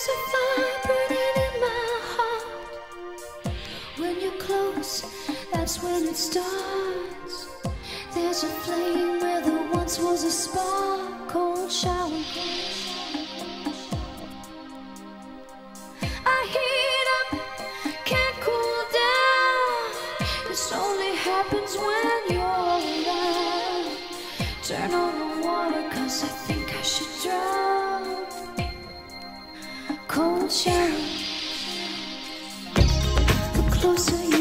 There's a fire burning in my heart. When you're close, that's when it starts. There's a flame where there once was a spark, cold shower. I heat up, can't cool down. This only happens when you're around. Turn on the water, cause I think I should drown. The closer you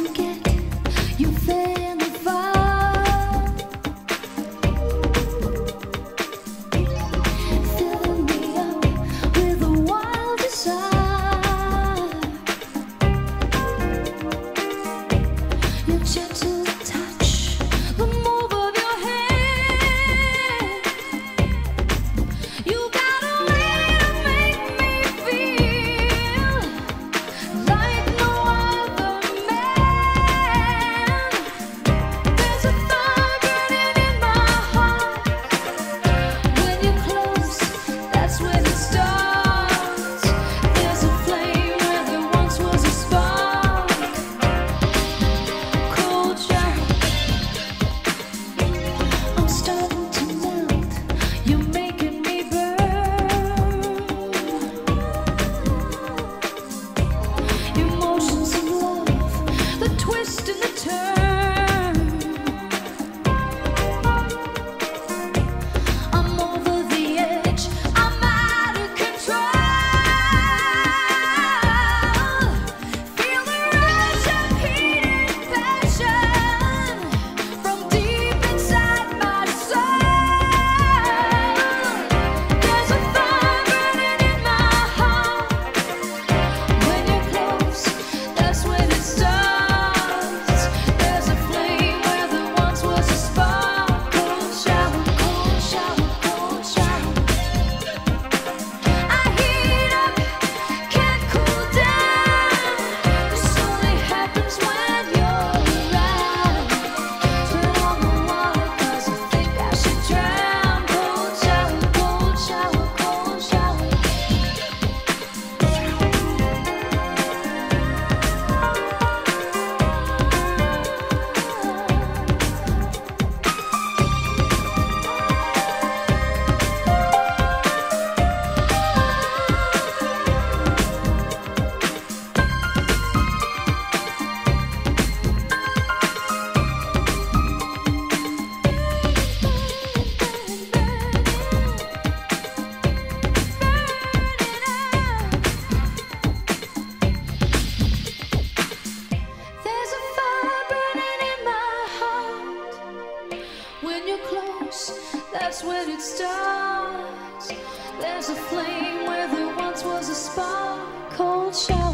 that's when it starts. There's a flame where there once was a spark, cold shower.